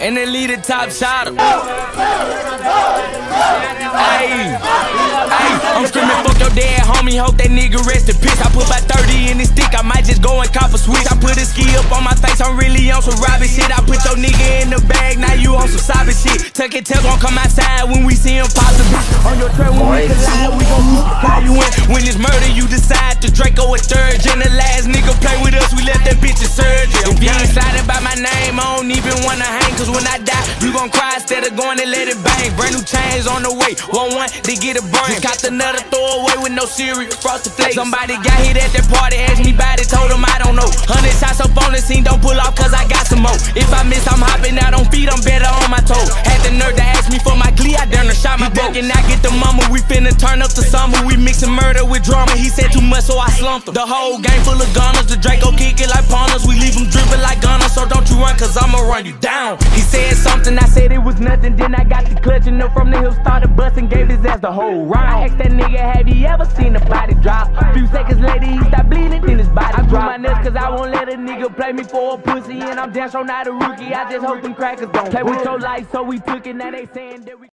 And then lead the top shot. Hey, hey, I'm screaming, fuck your dad, homie. Hope that nigga rest in peace. I put about 30 in his stick. I might just go and cop a switch. I put a ski up on my face. I'm really on some robbing shit. I put your nigga in the bag. Now you on some sobbing shit. Tuck it, tell gon' come outside when we see him bitch. On your trail when we collide, we gon' how you in. When it's murder, you decide to Draco a third. And the last I don't even wanna hang. Cause when I die, you gon' cry instead of going and let it bang. Brand new chains on the way. One one, they get a burn. Just got another throwaway with no cereal, frosted flakes. Somebody got hit at that party, asked me about it, told him I don't know. Hundred shots up on the scene, don't pull off cause I got some more. If I miss, I'm hopping out on feet, I'm better on my toes. Had the nerve to ask me for my glee, I done shot my boat. And I get the mama, we finna turn up the summer. We mixin' murder with drama. He said too much, so I slumped him. The whole game full of gunners, the Draco kick it like pawners. We leave them dripping like gunners, run you down. He said something, I said it was nothing. Then I got the clutch and up from the hill, started busting, gave his ass the whole round. I asked that nigga, have you ever seen a body drop? Few seconds later, he stopped bleeding, then his body I dropped. I my nuts, cause I won't let a nigga play me for a pussy. And I'm damn sure not a rookie, I just hope them crackers don't play with your life, so we took it, now they saying that we